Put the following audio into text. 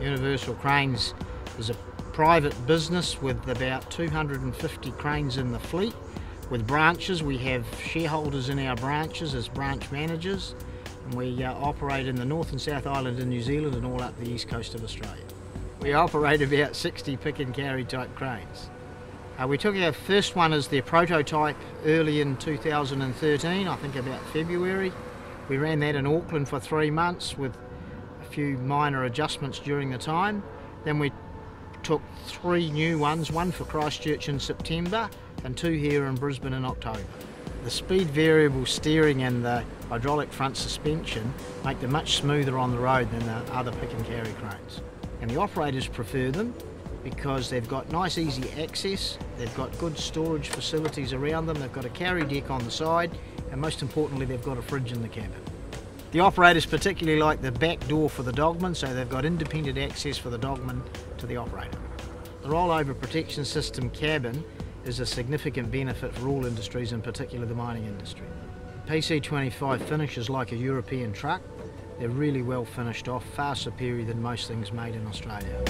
Universal Cranes is a private business with about 250 cranes in the fleet. With branches, we have shareholders in our branches as branch managers, and we uh, operate in the North and South Island in New Zealand and all up the east coast of Australia. We operate about 60 pick and carry type cranes. Uh, we took our first one as their prototype early in 2013, I think about February. We ran that in Auckland for three months with few minor adjustments during the time. Then we took three new ones, one for Christchurch in September and two here in Brisbane in October. The speed variable steering and the hydraulic front suspension make them much smoother on the road than the other pick and carry cranes. And the operators prefer them because they've got nice easy access, they've got good storage facilities around them, they've got a carry deck on the side and most importantly they've got a fridge in the cabin. The operators particularly like the back door for the dogman so they've got independent access for the dogman to the operator. The rollover protection system cabin is a significant benefit for all industries, in particular the mining industry. PC25 finishes like a European truck. They're really well finished off, far superior than most things made in Australia.